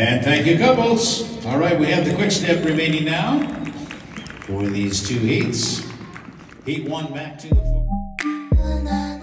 And thank you, couples. All right, we have the quick step remaining now for these two heats. Heat one back to the floor.